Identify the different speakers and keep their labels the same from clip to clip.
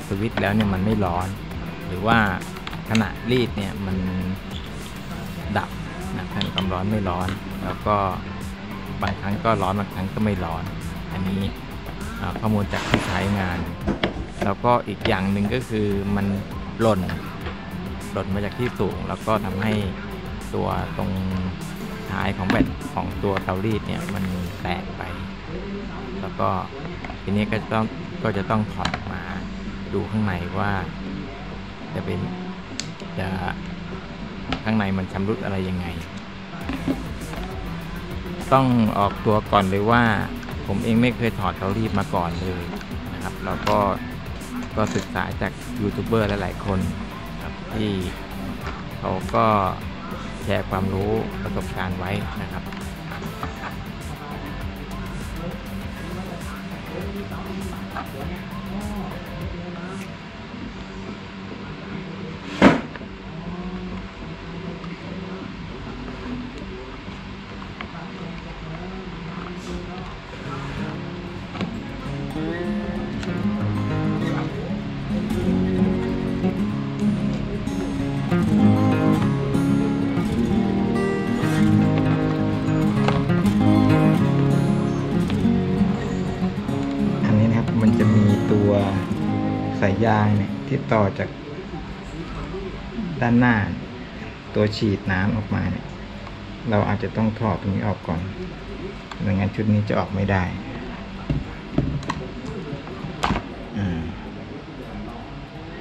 Speaker 1: ดสวิตช์แล้วเนี่ยมันไม่ร้อน หรือว่าขณะรีดเนี่ยมันดับนะแผ่นความร้อนไม่ร้อน แล้วก็บางครั้งก็ร้อนบางครั้งก็ไม่ร้อน อันนี้ข้อมูลจากที่ใช้งาน แล้วก็อีกอย่างหนึ่งก็คือมันหล่นหล่นมาจากที่สูง แล้วก็ทำให้ตัวตรงท้ายของแบตของตัวเตารีดเนี่ยมันแตกไป แล้วก็ทีนี้ก็ต้องก็จะต้องถอด ดูข้างในว่า จะเป็นจะข้างในมันชำรุดอะไรยังไง ต้องออกตัวก่อนเลยว่า ผมเองไม่เคยถอดเตารีดมาก่อนเลยนะครับ แล้วก็ก็ศึกษาจากยูทูบเบอร์หลายๆคนครับที่เขาก็แชร์ความรู้ประสบการณ์ไว้นะครับ ต่อจากด้านหน้า ตัวฉีดน้ำออกมาเนี่ยเราอาจจะต้องถอดตรงนี้ออกก่อนไม่งั้นชุดนี้จะออกไม่ได้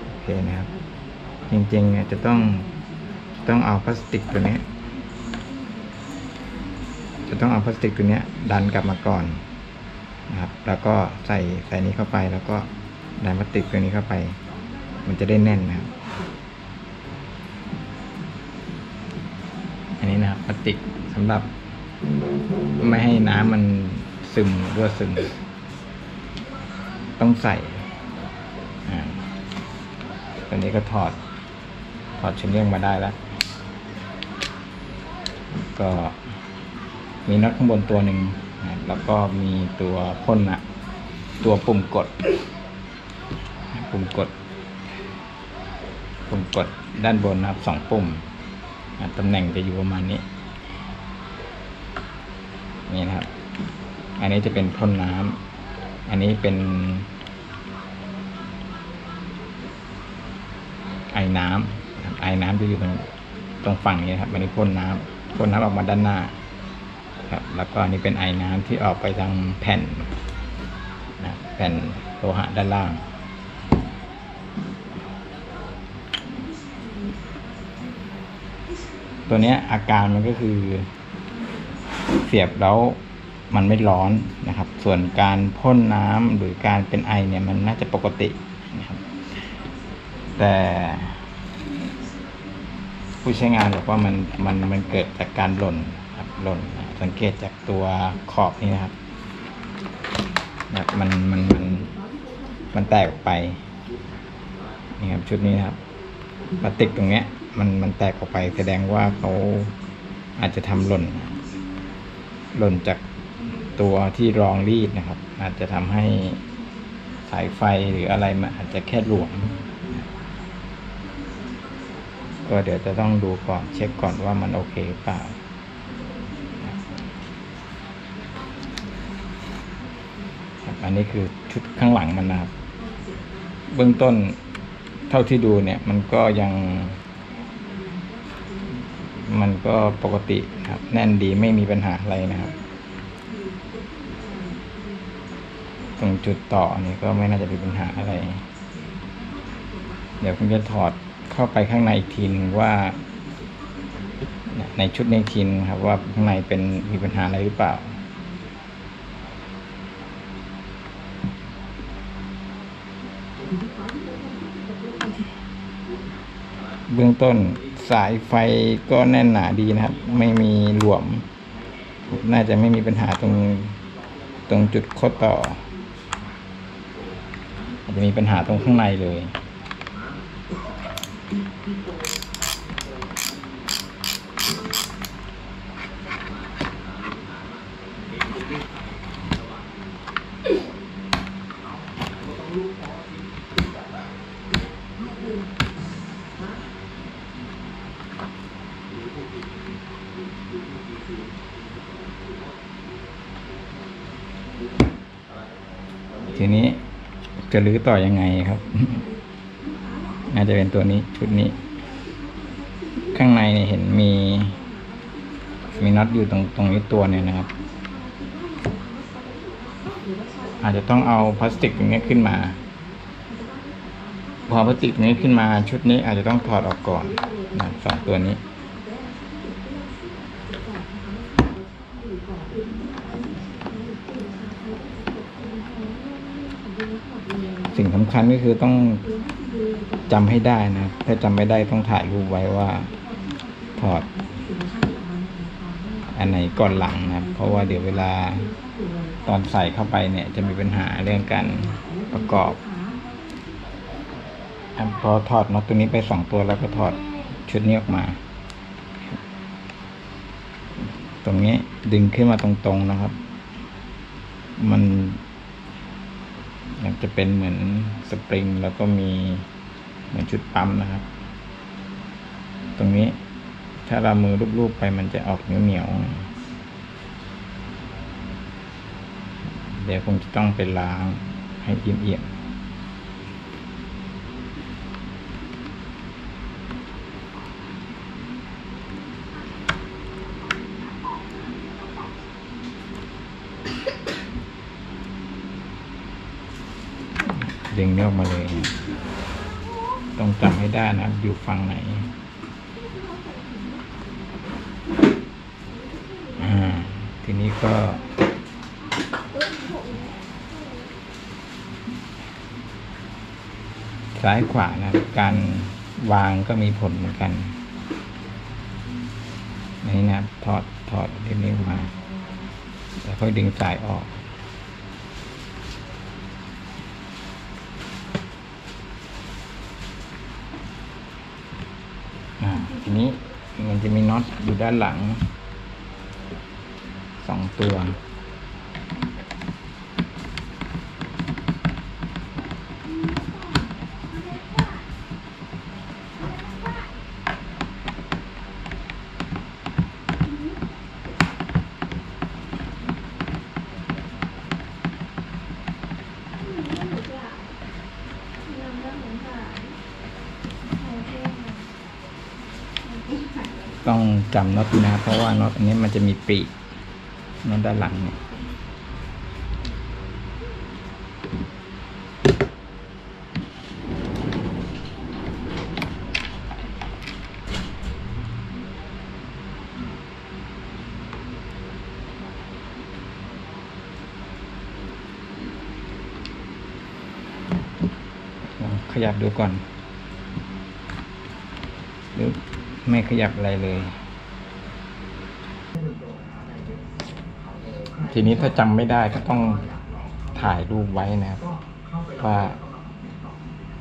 Speaker 1: โอเคนะครับ จริงๆเนี่ยจะต้องต้องเอาพลาสติกตัวนี้ จะต้องเอาพลาสติกตัวนี้ดันกลับมาก่อนนะครับ แล้วก็ใส่ใส่นี้เข้าไปแล้วก็ดันพลาสติกตัวนี้เข้าไป มันจะได้แน่นนะครับ อันนี้นะครับพลาสติกสำหรับไม่ให้น้ำมันซึมรั่วซึม ต้องใส่อ่าตัวนี้ก็ถอด ถอดชิ้นเลี่ยงมาได้แล้ว ก็มีน็อตข้างบนตัวหนึ่งแล้วก็มีตัวพ่นอะตัวปุ่มกด ปุ่มกด ปุ่มกดด้านบนนะครับสองปุ่มตำแหน่งจะอยู่ประมาณนี้ นี่นะครับ อันนี้จะเป็นพ่นน้ำอันนี้เป็นไอ้น้ำไอ้น้ำจะอยู่ตรงตรงฝั่งนี้นครับอันนี้พ่นน้ำพ่นน้ำออกมาด้านหน้า ครับ แล้วก็อันนี้เป็นไอ้น้ำที่ออกไปทางแผ่นนะแผ่นโลหะด้านล่าง ตัวเนี้ยอาการมันก็คือ เสียบแล้วมันไม่ร้อนนะครับ ส่วนการพ่นน้ำหรือการเป็นไอเนี่ยมันน่าจะปกตินะครับ แต่ ผู้ใช้งานบอกว่ามันมันมันเกิดจากการหล่นครับหล่นสังเกตจากตัวขอบนี่นะครับนะครับมันมันมันมันแตกออกไปนี่ครับชุดนี้นะครับพลาสติกตรงเนี้ย มันมันแตกออกไป แสดงว่าเขาอาจจะทำหล่น หล่นจากตัวที่รองรีดนะครับ อาจจะทำให้สายไฟหรืออะไรมันอาจจะแค่หลวมก็เดี๋ยวจะต้องดูก่อนเช็คก่อนว่ามันโอเคหรือเปล่าอันนี้คือชุดข้างหลังมันนะครับ เบื้องต้นเท่าที่ดูเนี่ยมันก็ยัง มันก็ปกติครับ แน่นดีไม่มีปัญหาอะไรนะครับ ตรงจุดต่อนี่ก็ไม่น่าจะมีปัญหาอะไร เดี๋ยวผมจะถอดเข้าไปข้างในอีกทีนึงว่าในชุดในทีนครับว่าข้างในเป็นมีปัญหาอะไรหรือเปล่า เบื้องต้นสายไฟก็แน่นหนาดีนะครับ ไม่มีหลวม น่าจะไม่มีปัญหาตรงตรงจุดข้อต่ออาจจะมีปัญหาตรงข้างในเลย จะรื้อต่อยังไงครับ น่าจะเป็นตัวนี้ชุดนี้ ข้างในเนี่ยเห็นมี มีน็อตอยู่ตรงตรงนี้ตัวเนี่ยนะครับ อาจจะต้องเอาพลาสติกตรงนี้ขึ้นมา พอพลาสติกตรงนี้ขึ้นมาชุดนี้อาจจะต้องถอดออกก่อนนะสองตัวนี้ สิ่งสำคัญก็คือต้องจำให้ได้นะ ถ้าจำไม่ได้ต้องถ่ายรูปไว้ว่า ถอด อันไหนก่อนหลังนะครับเพราะว่าเดี๋ยวเวลาตอนใส่เข้าไปเนี่ย จะมีปัญหาเรื่องการประกอบพอถอดน็อตตัวนี้ไปสองตัวแล้วก็ถอดชุดนี้ออกมา ตรงนี้ดึงขึ้นมาตรงๆนะครับ มัน มันจะเป็นเหมือนสปริง แล้วก็มีเหมือนชุดปั๊มนะครับ ตรงนี้ถ้าเรามือรูปๆไปมันจะออกเหนียวๆเดี๋ยวคงจะต้องไปล้างให้เอี่ยมๆ ดึงนี้อมาเลย ต้องจำให้ได้นะครับ อยู่ฝั่งไหนอ่าทีนี้ก็ ซ้ายขวานะการวางก็มีผลเหมือนกันนี่นะถอดถอดเทนี้มาแล้วค่อยดึงสายออก อ่า ทีนี้มันจะมีน็อตอยู่ด้านหลังสองตัว จำน็อตนะเพราะว่าน็อตอันนี้มันจะมีปีกน็อตด้านหลังเนี่ยขยับดูก่อนหรือไม่ขยับอะไรเลย ทีนี้ถ้าจำไม่ได้ก็ต้องถ่ายรูปไว้นะครับว่า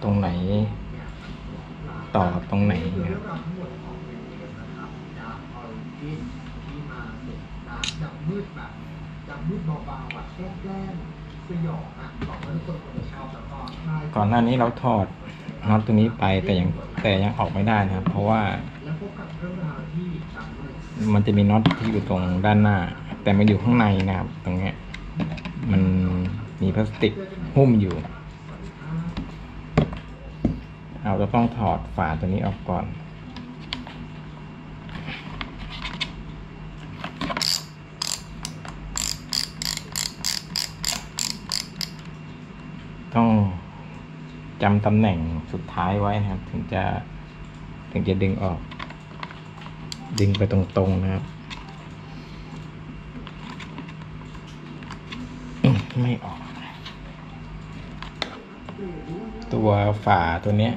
Speaker 1: ตรงไหน ต่อตรงไหนนะครับ
Speaker 2: ก่อน
Speaker 1: หน้านี้เราถอดน็อตตัวนี้ไปแต่ยังแต่ยังออกไม่ได้นะครับ เพราะว่า
Speaker 2: มั
Speaker 1: นจะมีน็อตที่อยู่ตรงด้านหน้า แต่มันอยู่ข้างในนะครับ ตรงเนี้ย มันมีพลาสติกหุ้มอยู่ เราจะต้องถอดฝาตัวนี้ออกก่อน ต้องจำตำแหน่งสุดท้ายไว้นะครับ ถึงจะถึงจะดึงออก ดึงไปตรงๆนะครับอืม ไม่ออก ตัวฝาตัวเนี้ย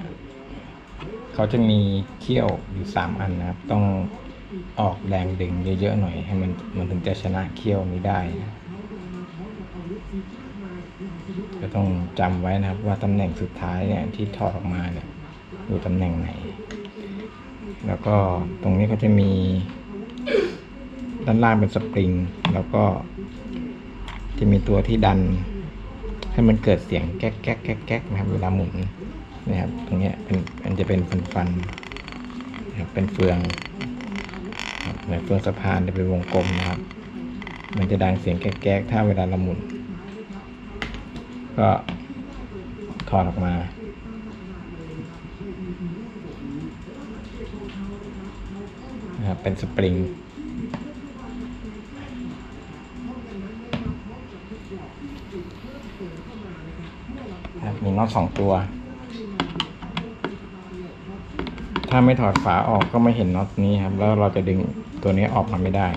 Speaker 1: เขาจะมีเขี้ยวอยู่สามอันนะครับ ต้องออกแรงดึงเยอะๆหน่อย ให้มันมันถึงจะชนะเขี้ยวนี้ได้นะก็ต้องจำไว้นะครับ ว่าตำแหน่งสุดท้ายเนี่ยที่ถอดออกมาเนี่ยอยู่ตำแหน่งไหน แล้วก็ตรงนี้ก็จะมีด้านล่างเป็นสปริง แล้วก็ จะมีตัวที่ดัน ให้มันเกิดเสียงแก๊กแก๊กแก๊กแก๊กนะครับเวลาหมุนนะครับ ตรงนี้เป็นมันจะเป็นฟันฟันนะครับเป็นเฟืองเหมือนเฟืองสะพานจะเป็นวงกลมนะครับ มันจะดังเสียงแก๊กแก๊กถ้าเวลาเราหมุน ก็ถอดออกมานะครับเป็นสปริง มีน็อตสองตัว ถ้าไม่ถอดฝาออกก็ไม่เห็นน็อตนี้ครับ แล้วเราจะดึงตัวนี้ออกมาไม่ได้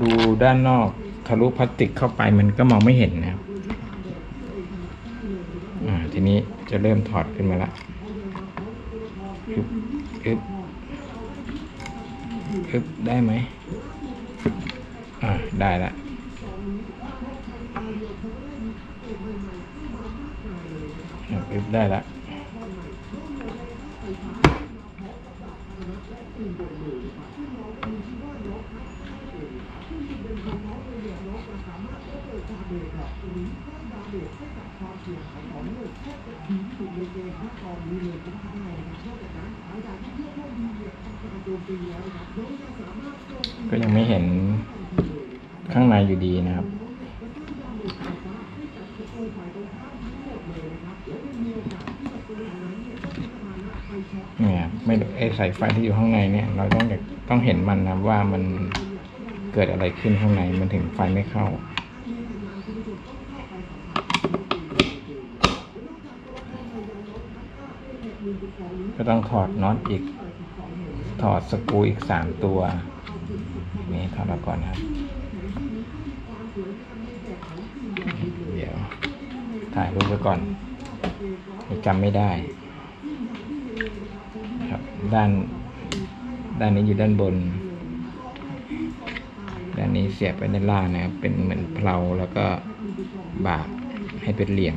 Speaker 1: ดูด้านนอกทะลุพลาสติกเข้าไปมันก็มองไม่เห็นนะครับ อ่า ทีนี้ จะเริ่มถอดขึ้นมาละอึบอึบอึบได้ไหมอ่าได้ละอะอึบได้ละ ก็ยังไม่เห็นข้างในอยู่ดีนะครับ เนี่ยไม่ไอสายไฟที่อยู่ข้างในเนี่ย เราต้องต้องเห็นมันนะว่ามันเกิดอะไรขึ้นข้างในมันถึงไฟไม่เข้าก็ต้องถอดน็อตอีก ถอดสกรูอีกสามตัว นี่ถอดออกก่อนครับ เดี๋ยว ถ่ายรูปไว้ก่อนจำไม่ได้ ครับ ด้าน ด้านนี้อยู่ด้านบน ด้านนี้เสียบไปด้านล่างนะครับ เป็นเหมือนเพลาแล้วก็บากให้เป็นเหลี่ยม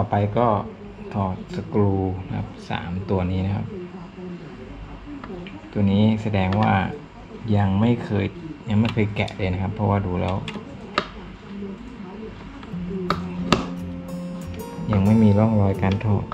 Speaker 1: ต่อไปก็ถอดสกรูนะครับสามตัวนี้นะครับ ตัวนี้แสดงว่ายังไม่เคยยังไม่เคยแกะเลยนะครับ เพราะว่าดูแล้ว ยังไม่มีร่องรอยการถอด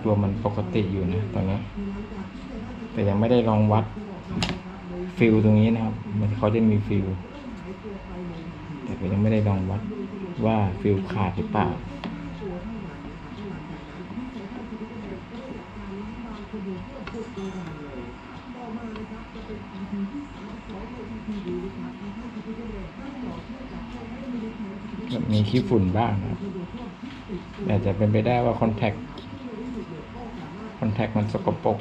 Speaker 1: พรวมมันปกติอยู่นะตอนนี้ แต่ยังไม่ได้ลองวัดฟิวส์ตรงนี้นะครับ มันเขาจะมีฟิวส์แต่ยังไม่ได้ลองวัดว่าฟิวส์ขาดหรือเปล่ามีขี้ฝุ่นบ้างนะครับแต่จะเป็นไปได้ว่าคอนแทค ทคมันสกปรก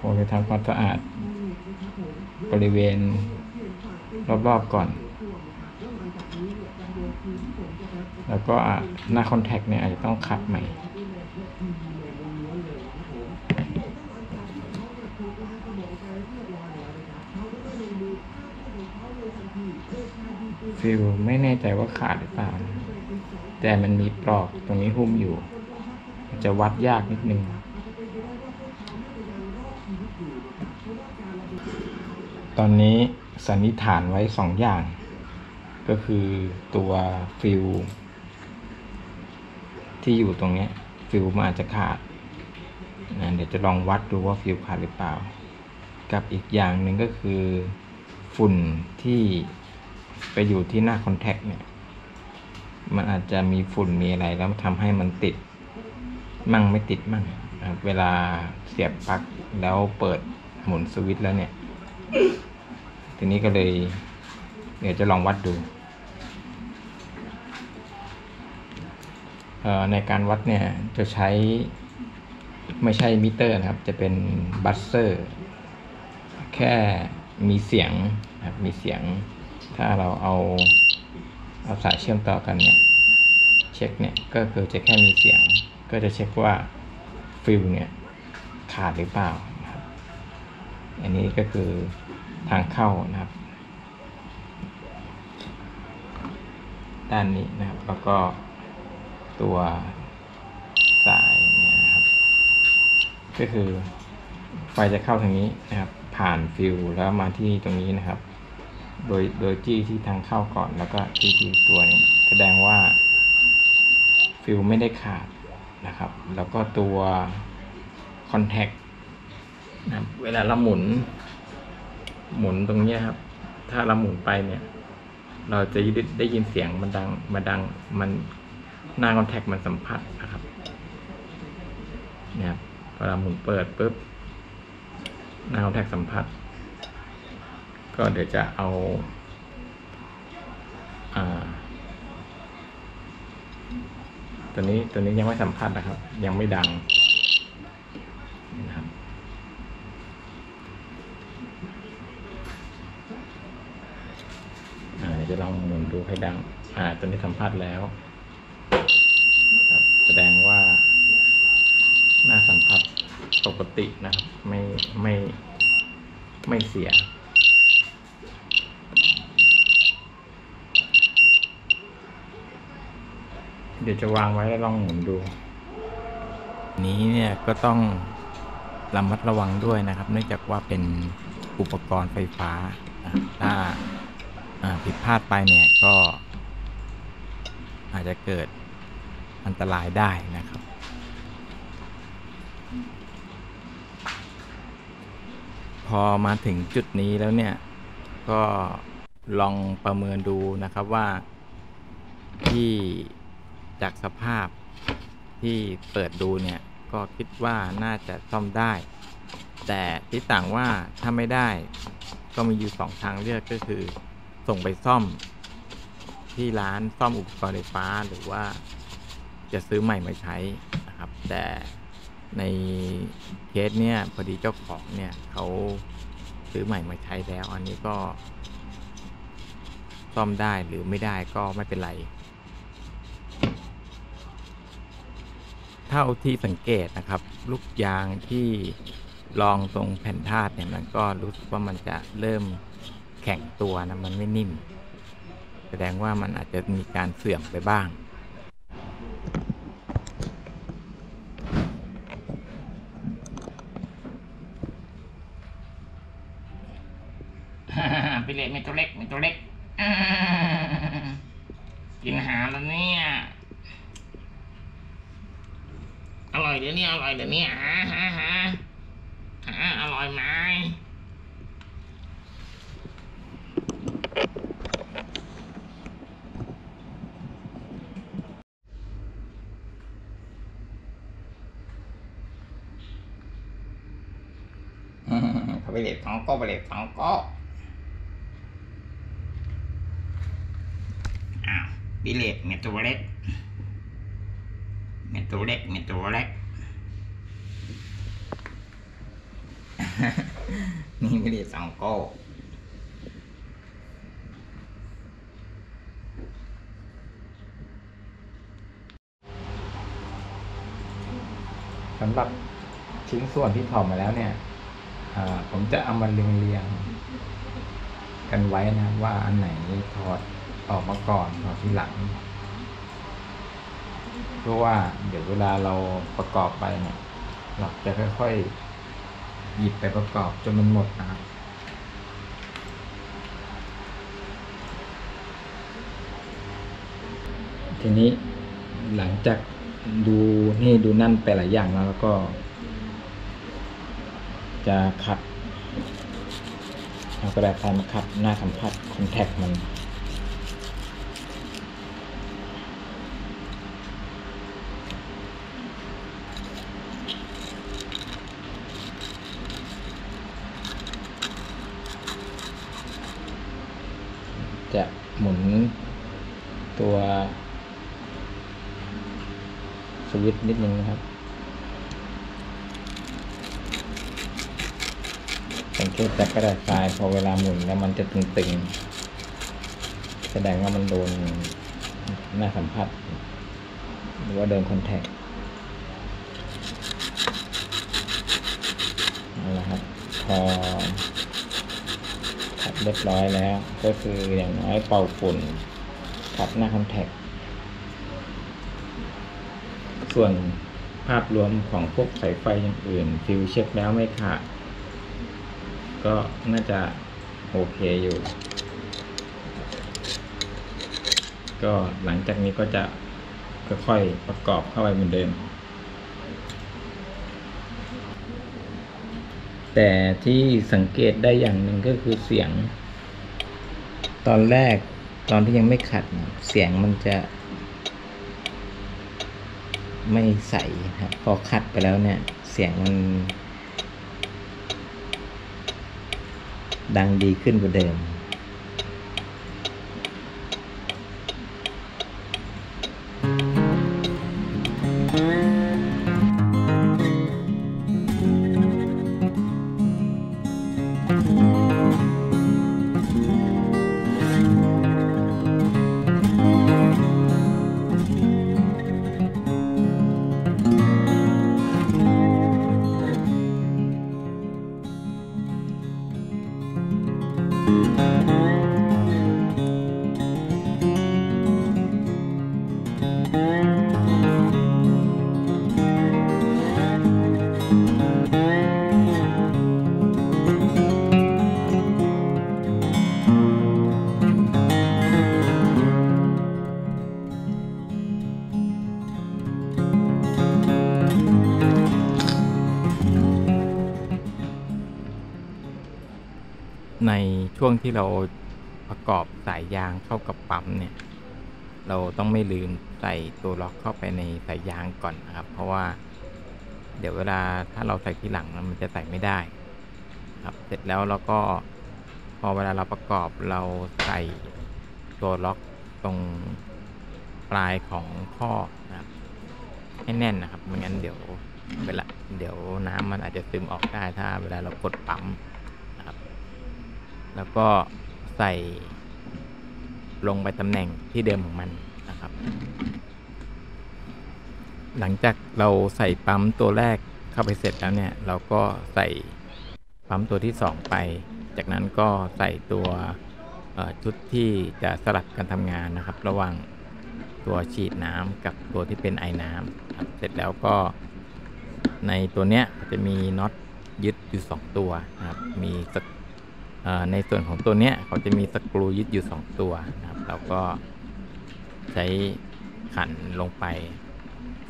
Speaker 1: พอไปทำความสะอาด บริเวณ รอบ ๆ ก่อน แล้วก็หน้าคอนแทคเนี่ยอาจจะต้องขัดใหม่ฟิวส์ไม่แน่ใจว่าขาดหรือเปล่านะ แต่มันมีปลอกตรงนี้หุ้มอยู่จะวัดยากนิดนึงตอนนี้สันนิษฐานไว้สองอย่าง ก็คือตัวฟิวส์ที่อยู่ตรงนี้ฟิวส์มันอาจจะขาดนะเดี๋ยวจะลองวัดดูว่าฟิวส์ขาดหรือเปล่า กับอีกอย่างหนึ่งก็คือฝุ่นที่ไปอยู่ที่หน้าคอนแทคเนี่ย มันอาจจะมีฝุ่นมีอะไรแล้วทำให้มันติด มั่งไม่ติดมั่งครับเวลาเสียบปลั๊กแล้วเปิดหมุนสวิตช์แล้วเนี่ย ทีนี้ก็เลย เดี๋ยวจะลองวัดดูในการวัดเนี่ยจะใช้ไม่ใช่มิเตอร์นะครับ จะเป็น buzzer แค่มีเสียงครับมีเสียง ถ้าเราเอา เอาสายเชื่อมต่อกันเนี่ยเช็คเนี่ยก็คือจะแค่มีเสียง ก็จะเช็คว่าฟิวส์เนี่ยขาดหรือเปล่านะครับอันนี้ก็คือทางเข้านะครับ ด้านนี้นะครับแล้วก็ตัวสายเนี่ยนะครับ ก็คือไฟจะเข้าทางนี้นะครับ ผ่านฟิวแล้วมาที่ตรงนี้นะครับ โดยโดยจี้ที่ทางเข้าก่อนแล้วก็จี้ที่ตัวนี้แสดงว่าฟิวไม่ได้ขาดนะครับ แล้วก็ตัวคอนแทคนะเวลาเราหมุน หมุนตรงนี้ครับ ถ้าเราหมุนไปเนี่ย เราจะได้ยินเสียงมันดังมันดังมันหน้าคอนแทคมันสัมผัสนะครับเนี่ยครับพอเราหมุนเปิดปุ๊บหน้าคอนแทคสัมผัส ก็เดี๋ยวจะเอาอ่าตัวนี้ตัวนี้ยังไม่สัมผัสนะครับ ยังไม่ดังนะครับอ่าเดี๋ยวจะลองหมุนดูให้ดัง อ่า ตัวนี้สัมผัสแล้วครับแสดงว่าหน้าสัมผัสปกตินะครับ ไม่ไม่ไม่เสีย เดี๋ยวจะวางไว้แล้วลองหมุนดู นี้เนี่ยก็ต้องระมัดระวังด้วยนะครับ เนื่องจากว่าเป็นอุปกรณ์ไฟฟ้าถ้าผิดพลาดไปเนี่ยก็ อาจจะเกิดอันตรายได้นะครับ พอมาถึงจุดนี้แล้วเนี่ย ก็ลองประเมินดูนะครับว่าที่ จากสภาพที่เปิดดูเนี่ย ก็คิดว่าน่าจะซ่อมได้ แต่ที่ต่างว่าถ้าไม่ได้ ก็มีอยู่สองทางเลือกก็คือ ส่งไปซ่อม ที่ร้านซ่อมอุปกรณ์ไฟฟ้าหรือว่าจะซื้อใหม่มาใช้นะครับ แต่ในเคสเนี่ยพอดีเจ้าของเนี่ยเขาซื้อใหม่มาใช้แล้ว อันนี้ก็ ซ่อมได้หรือไม่ได้ก็ไม่เป็นไร ท่าที่สังเกตนะครับ ลูกยางที่ลองตรงแผ่นธาตุเนี่ยมันก็รู้สึกว่ามันจะเริ่มแข็งตัวนะมันไม่นิ่ม แสดงว่ามันอาจจะมีการเสื่อมไปบ้าง
Speaker 3: ไปเล็กเป็นตัวเล็กเป็นตัวเล็กกินหาแล้วเนี่ย อ ร่อยเดี๋ยวนี้อร่อยเดี๋ยวนี้ฮะฮะฮะฮะอร่อยไหมเขาไปเล็กสองก็ไปเล็กสองก็อ้าวบิเลตเมนตัวเล็ก เมนตัวเล็กเมนตัวเล็ก
Speaker 1: นี่ไม่ได้สองโก้สำหรับชิ้นส่วนที่ถอดมาแล้วเนี่ยผมจะเอามาเรียงๆกันไว้นะว่าอันไหนถอดออกมาก่อนถอดทีหลัง เพราะว่าเดี๋ยวเวลาเราประกอบไปเนี่ยเราจะค่อยๆหยิบไปประกอบจนมันหมดนะครับทีนี้หลังจากดูนี่ดูนั่นไปหลายอย่างแล้วแล้วก็ จะขัดเอากระดาษทรายมาขัดหน้าสัมผัสคอนแทคมัน จะหมุนตัวสวิตช์นิดนึงนะครับ สังเกต จากกระดาษทรายพอเวลาหมุนแล้วมันจะตึงๆ แสดงว่ามันโดนหน้าสัมผัส หรือว่าโดนคอนแทคเอาละครับ พอขัดเรียบร้อยแล้ว ก็คืออย่างน้อยเป่าฝุ่นขัดหน้าคอนแทคส่วนภาพรวมของพวกสายไฟอย่างอื่นฟิวเช็คแล้วไม่ขาด ก็น่าจะโอเคอยู่ ก็หลังจากนี้ก็จะค่อยๆประกอบเข้าไปเหมือนเดิม แต่ที่สังเกตได้อย่างหนึ่งก็คือเสียง ตอนแรกตอนที่ยังไม่ขัดเสียงมันจะ ไม่ใสครับ พอขัดไปแล้วเนี่ย เสียงมัน ดังดีขึ้นกว่าเดิม ช่วงที่เราประกอบสายยางเข้ากับปั๊มเนี่ย เราต้องไม่ลืมใส่ตัวล็อกเข้าไปในสายยางก่อนนะครับ เพราะว่า เดี๋ยวเวลาถ้าเราใส่ทีหลังมันจะใส่ไม่ได้ ครับ เสร็จแล้วเราก็พอเวลาเราประกอบเราใส่ตัวล็อกตรงปลายของข้อนะครับให้แน่นนะครับไม่งั้นเดี๋ยวเวลาเดี๋ยวน้ำมันอาจจะซึมออกได้ถ้าเวลาเรากดปั๊ม แล้วก็ใส่ลงไปตำแหน่งที่เดิมของมันนะครับ หลังจากเราใส่ปั๊มตัวแรกเข้าไปเสร็จแล้วเนี่ย เราก็ใส่ปั๊มตัวที่สองไป จากนั้นก็ใส่ตัวชุดที่จะสลับกันทำงานนะครับ ระหว่างตัวฉีดน้ำกับตัวที่เป็นไอน้ำครับเสร็จแล้วก็ในตัวเนี้ยจะมีน็อตยึดอยู่ 2 ตัวนะครับ มีสก ในส่วนของตัวเนี้ยเขาจะมีสกรูยึดอยู่ 2 ตัวนะครับเราก็ใช้ขันลงไป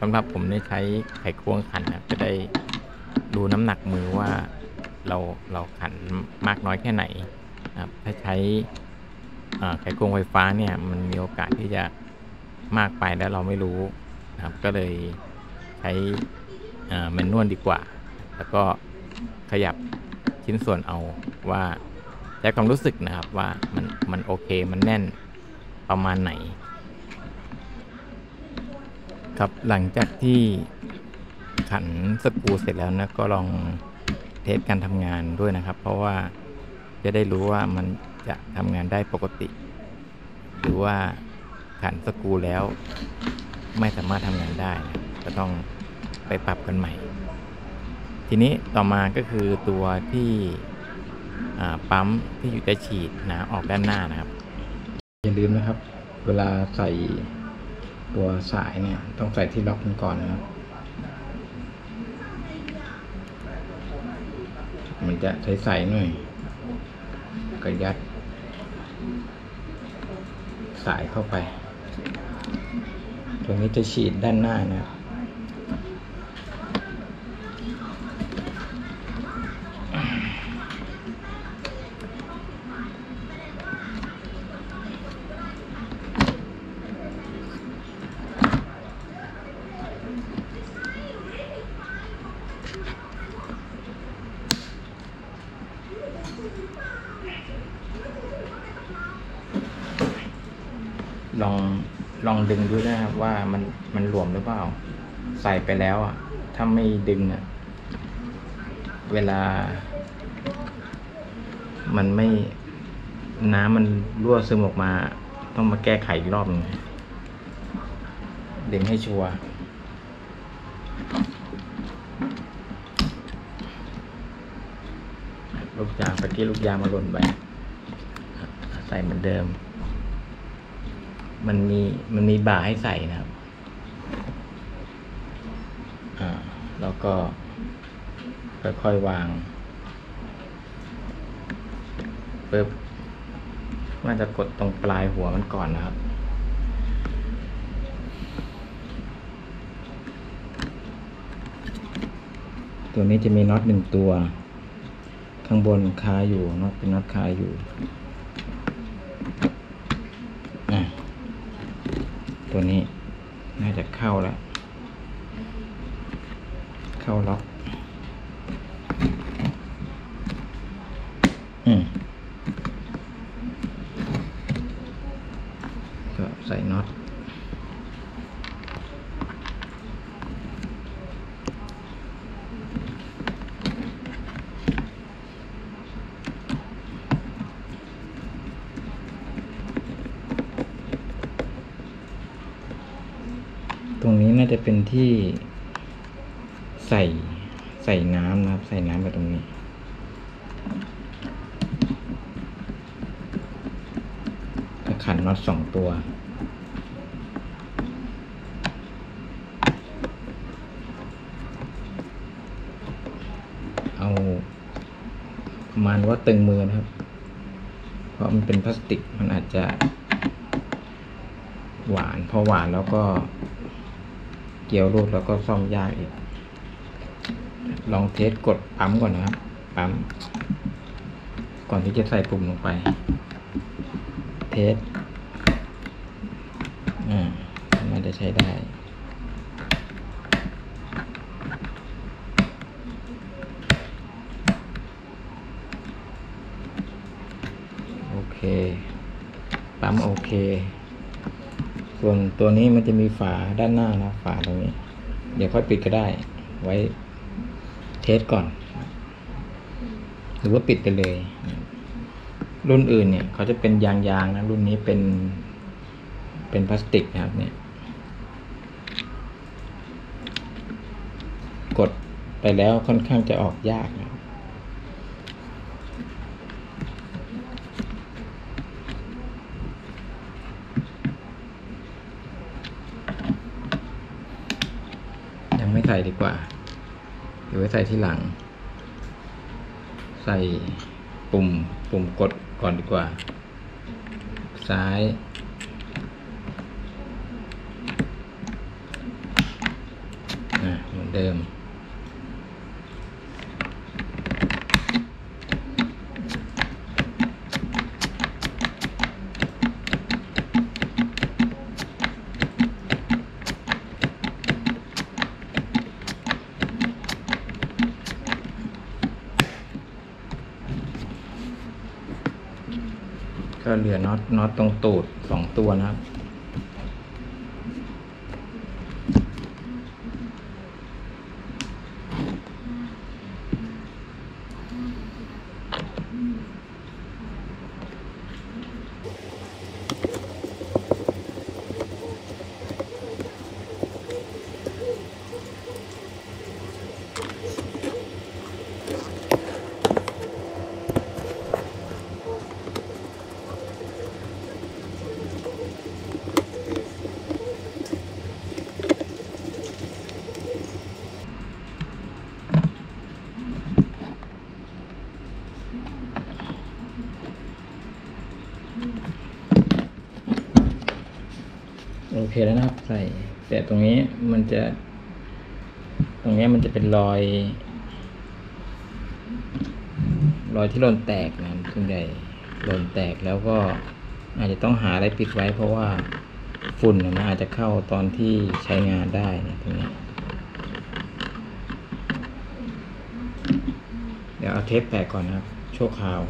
Speaker 1: สำหรับผมเนี่ยใช้ไขควงขันนะจะได้ดูน้ำหนักมือว่าเราเราขันมากน้อยแค่ไหนนะครับถ้าใช้ไขควงไฟฟ้าเนี่ยมันมีโอกาสที่จะมากไปแล้วเราไม่รู้นะครับก็เลยใช้แมนนวลดีกว่า แล้วก็ขยับชิ้นส่วนเอาว่า ช้ความรู้สึกนะครับว่ามันมันโอเคมันแน่นประมาณไหน ครับหลังจากที่ขันสกรูเสร็จแล้วนะก็ลองเทสการทำงานด้วยนะครับ เพราะว่าจะได้รู้ว่ามันจะทำงานได้ปกติ หรือว่าขันสกรูแล้ว ไม่สามารถทำงานได้นะก็ต้องไปปรับกันใหม่ ทีนี้ต่อมาก็คือตัวที่ ปั๊มที่อยู่จะฉีดน้ำออกด้านหน้านะครับ อย่าลืมนะครับ เวลาใส่ตัวสายเนี่ยต้องใส่ที่ล็อกมันก่อนนะครับ มันจะใสๆหน่อยก็ยัด สายเข้าไปตัวนี้จะฉีดด้านหน้านะครับ ดึงดูนะครับว่ามันมันหลวมหรือเปล่า ใส่ไปแล้วอะ ถ้าไม่ดึงอะ เวลา มันไม่น้ำมันรั่วซึมออกมา ต้องมาแก้ไขอีกรอบนึงดึงให้ชัวร์ลูกยางเมื่อกี้ลูกยางมาหล่นไป ใส่เหมือนเดิม มันมีมันมีบ่าให้ใส่นะครับ อ่า แล้วก็ ค่อยๆวางปึ๊บมันจะกดตรงปลายหัวมันก่อนนะครับ ตัวนี้จะมีน็อตหนึ่งตัว ข้างบนคาอยู่น็อตเป็นน็อตคาอยู่ อะ ตัวนี้ น่าจะเข้าแล้ว เข้าล็อก อืม ก็ใส่น็อต ตรงนี้น่าจะเป็น ที่ใส่ใส่น้ำนะครับ ใส่น้ำไปตรงนี้ ขันน็อตสองตัว เอาประมาณว่าตึงมือนะครับ เพราะมันเป็นพลาสติกมันอาจจะหวาน พอหวานแล้วก็ กียวรูดแล้วก็ซ่อมยากอีก ลองเทสกดปั๊มก่อนนะครับปั๊ม ก่อนที่จะใส่ปุ่มลงไป เทสอ่าน่าจะใช้ได้โอเคปั๊มโอเค ส่วนตัวนี้มันจะมีฝาด้านหน้านะฝาตรงนี้ เดี๋ยวค่อยปิดก็ได้ ไว้เทสก่อน หรือว่าปิดไปเลย รุ่นอื่นเนี่ยเขาจะเป็นยางๆนะรุ่นนี้เป็นเป็นพลาสติกนะครับเนี่ย กดไปแล้วค่อนข้างจะออกยากนะครับ ยังไม่ใส่ ดีกว่า เดี๋ยวไว้ใส่ที่หลัง ใส่ปุ่มปุ่มกดก่อนดีกว่า ซ้ายอะเหมือนเดิม เหลือน็อตน็อตตรงตูดสองตัวนะครับ โอเคแล้วนะครับ ใส่ แต่ตรงนี้มันจะ ตรงนี้มันจะเป็นรอย รอยที่โลนแตกนะส่วนใหญ่โลนแตกแล้วก็อาจจะต้องหาอะไรปิดไว้เพราะว่าฝุ่นนะมันอาจจะเข้าตอนที่ใช้งานได้นะตรงนี้เดี๋ยวเอาเทปแปะก่อนนะครับ ชั่วคราว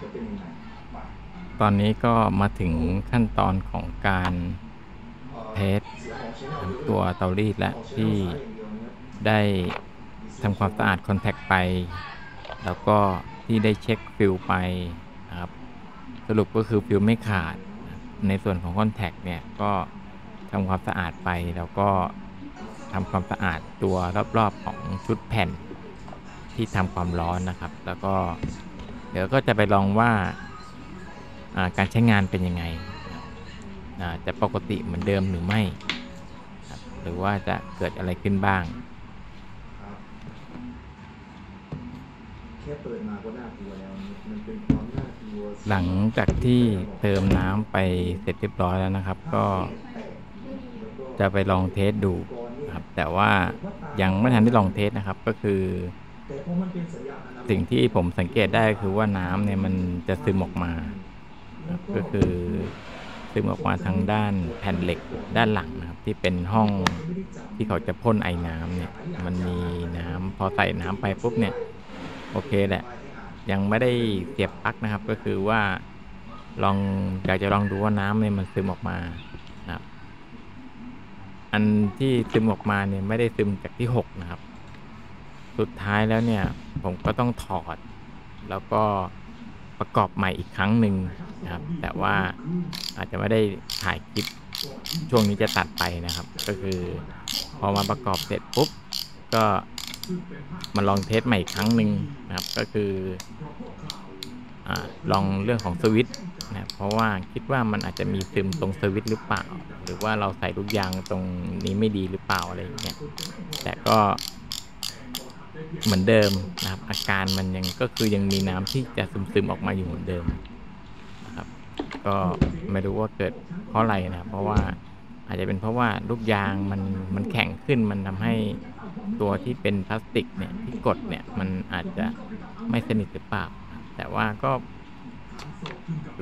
Speaker 2: จะเป็นยังไง
Speaker 1: ตอนนี้ก็มาถึงขั้นตอนของการ
Speaker 2: test
Speaker 1: ตัวเตารีดและที่ได้ทำความสะอาด contact ไป แล้วก็ที่ได้เช็คฟิวส์ไปนะครับสรุปก็คือฟิวส์ไม่ขาด ในส่วนของ contact เนี่ยก็ทำความสะอาดไปแล้วก็ทำความสะอาดตัวรอบๆของชุดแผ่นที่ทำความร้อนนะครับ แล้วก็ เดี๋ยวก็จะไปลองว่าอ่าการใช้งานเป็นยังไงนะครับอ่าจะปกติเหมือนเดิมหรือไม่ครับหรือว่าจะเกิดอะไรขึ้นบ้าง
Speaker 2: ครับแค่เปิดมาก็น่ากลัวแล้วมันเป็นความน่ากลัว
Speaker 1: หลังจากที่เติมน้ำไปเสร็จเรียบร้อยแล้วนะครับ ก็จะไปลองเทสดูนะครับ แต่ว่ายังไม่ทันได้ลองเทสนะครับก็คือ
Speaker 2: สิ่
Speaker 1: งที่ผมสังเกตได้คือว่าน้ำเนี่ยมันจะซึมออกมา ก็คือซึมออกมาทางด้านแผ่นเหล็กด้านหลังนะครับ ที่เป็นห้องที่เขาจะพ่นไอ้น้ำเนี่ย มันมีน้ำพอใส่น้ำไปปุ๊บเนี่ย โอเคแหละ ยังไม่ได้เสียบปลั๊กนะครับ ก็คือว่าลองอยากจะลองดูว่าน้ำเนี่ยมันซึมออกมานะครับ อันที่ซึมออกมาเนี่ยไม่ได้ซึมจากที่หกนะครับ สุดท้ายแล้วเนี่ย ผมก็ต้องถอด แล้วก็ประกอบใหม่อีกครั้งหนึ่งนะครับ แต่ว่าอาจจะไม่ได้ถ่ายคลิปช่วงนี้จะตัดไปนะครับ ก็คือพอมาประกอบเสร็จปุ๊บ ก็มาลองเทสใหม่อีกครั้งหนึ่งนะครับ ก็คืออลองเรื่องของสวิตช์นะครับเพราะว่าคิดว่ามันอาจจะมีซึมตรงสวิตช์หรือเปล่า หรือว่าเราใส่ลูกยางตรงนี้ไม่ดีหรือเปล่าอะไรอย่างเงี้ยแต่ก็ เหมือนเดิมนะครับ อาการมันยังก็คือยังมีน้ำที่จะซึมๆออกมาอยู่เหมือนเดิมนะครับ ก็ไม่รู้ว่าเกิดเพราะอะไรนะเพราะว่าอาจจะเป็นเพราะว่าลูกยางมันมันแข็งขึ้นมันทำให้ตัวที่เป็นพลาสติกเนี่ยที่กดเนี่ยมันอาจจะไม่สนิทหรือเปล่าแต่ว่าก็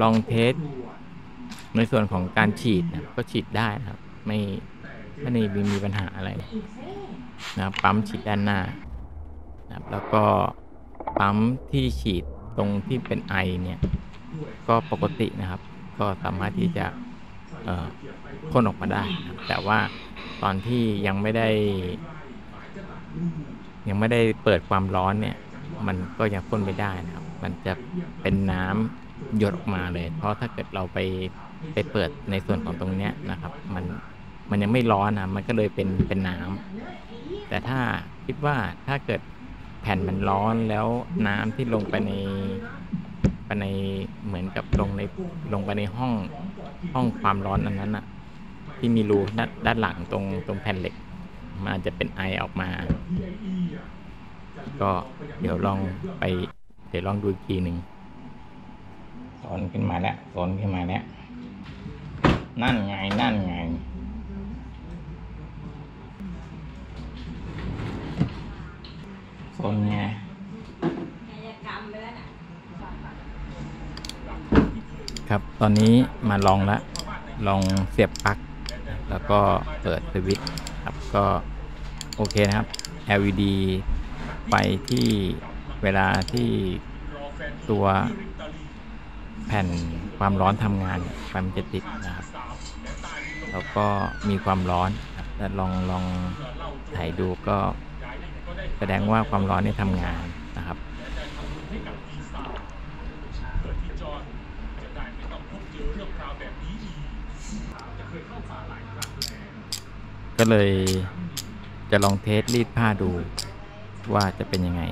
Speaker 1: ลองเทสในส่วนของการฉีดนะก็ฉีดได้นะครับ ไม่ไม่ได้มีมีปัญหาอะไรนะครับปั๊มฉีดด้านหน้า นะครับแล้วก็ปั๊มที่ฉีดตรงที่เป็นไอเนี่ย ก็ปกตินะครับ ก็สามารถที่จะพ่นออกมาได้นะแต่ว่าตอนที่ยังไม่ได้ ยังไม่ได้เปิดความร้อนเนี่ย มันก็ยังพ่นไม่ได้นะครับ มันจะเป็นน้ำหยดออกมาเลย เพราะถ้าเกิดเราไปไปเปิดในส่วนของตรงเนี้ยนะครับ มันมันยังไม่ร้อนนะมันก็เลยเป็นเป็นน้ำแต่ถ้าคิดว่าถ้าเกิด แผ่นมันร้อนแล้วน้ำที่ลงไปในไปในเหมือนกับลงในลงไปในห้องห้องความร้อนอันนั้นอะที่มีรูด้านด้านหลังตรงตรงแผ่นเหล็ก มันอาจจะเป็นไอออกมา ก็เดี๋ยวลองไป เดี๋ยวลองดูอีกทีหนึ่งสอนขึ้นมาแล้วสอนขึ้นมาแล้วนั่นไงนั่นไง สนไงครับตอนนี้มาลองละลองเสียบปลั๊กแล้วก็เปิดสวิตช์ครับก็โอเคนะครับ LED ไฟที่เวลาที่ตัวแผ่นความร้อนทำงานไฟมันจะติดนะครับ แล้วก็มีความร้อนแล้วลองลองถ่ายดูก็ แสดงว่าความร้อนนี่ทำงานนะครับก็เลยจะลองเทสรีดผ้าดูว่าจะเป็นยังไง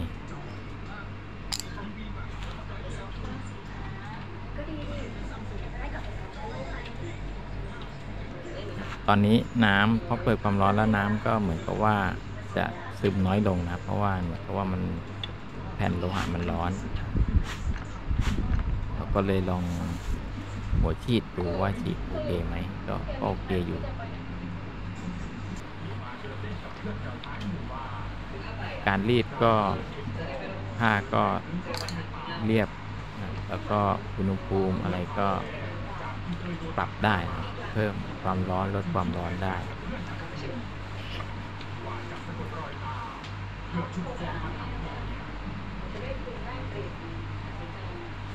Speaker 1: ตอนนี้น้ำพอเปิดความร้อนแล้วน้ำก็เหมือนกับว่าจะ ซึมน้อยลงนะเพราะว่าเพราะว่ามันแผ่นโลหะมันร้อนเราก็เลยลองหัวฉีดดูว่าฉีดโอเคไหมก็โอเคอยู่การรีดก็ผ้าก็เรียบ แล้วก็อุณหภูมิอะไรก็ปรับได้นะเพิ่มความร้อนลดความร้อนได้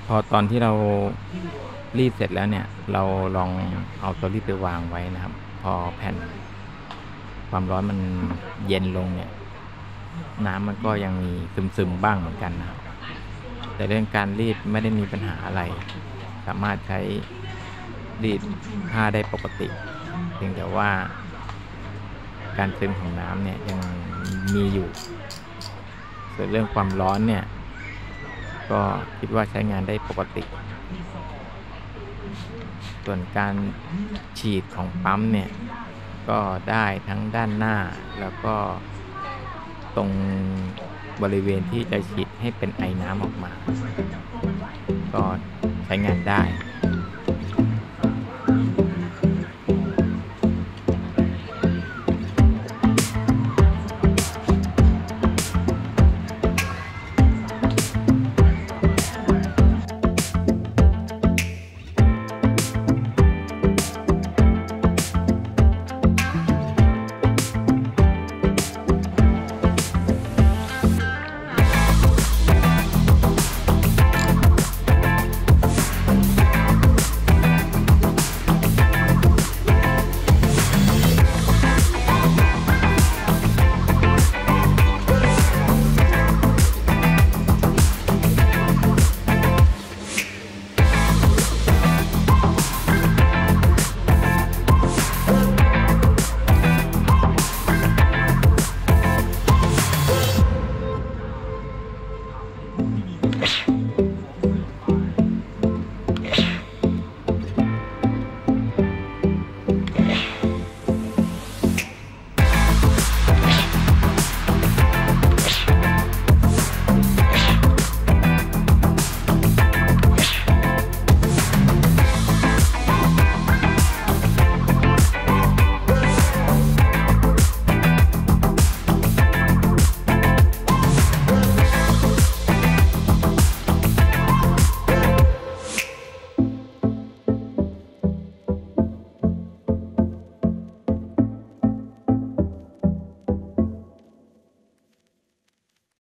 Speaker 1: พอตอนที่เรารีดเสร็จแล้วเนี่ย เราลองเอาตัวรีดไปวางไว้นะครับ พอแผ่น ความร้อนมันเย็นลงเนี่ย น้ำมันก็ยังมีซึมๆบ้างเหมือนกันนะครับแต่เรื่องการรีดไม่ได้มีปัญหาอะไร สามารถใช้รีดผ้าได้ปกติเพียงแต่ว่า การซึมของน้ำเนี่ยยังมีอยู่ ส่วนเรื่องความร้อนเนี่ย ก็คิดว่าใช้งานได้ปกติ ส่วนการฉีดของปั๊มเนี่ย ก็ได้ทั้งด้านหน้าแล้วก็ตรงบริเวณที่จะฉีดให้เป็นไอน้ำออกมา ก็ใช้งานได้